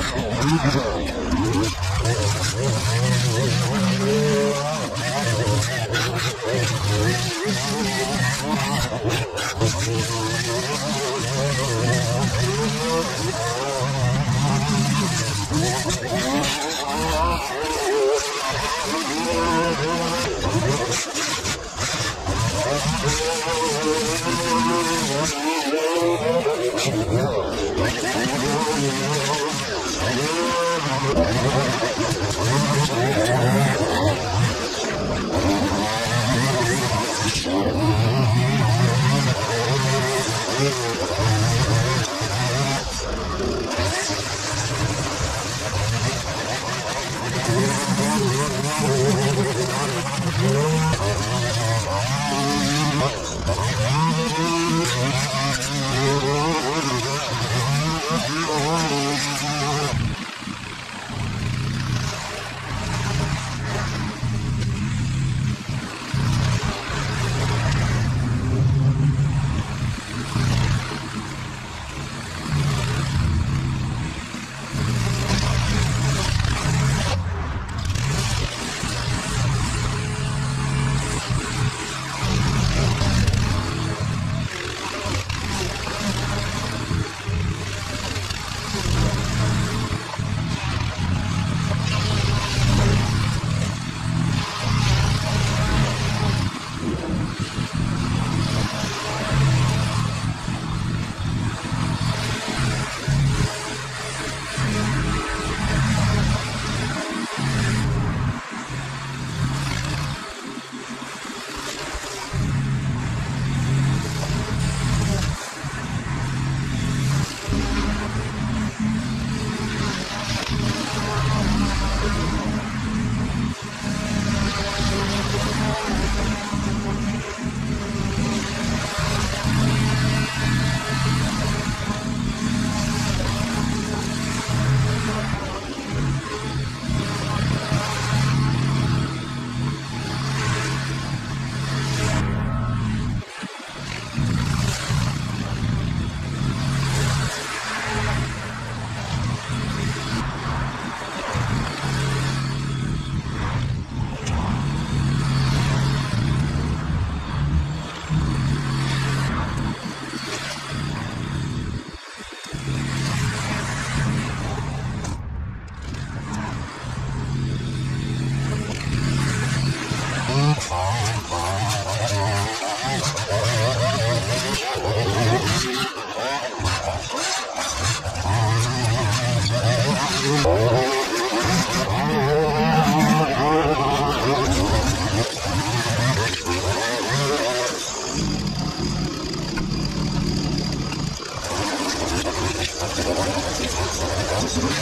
Oh, my God. Thank you.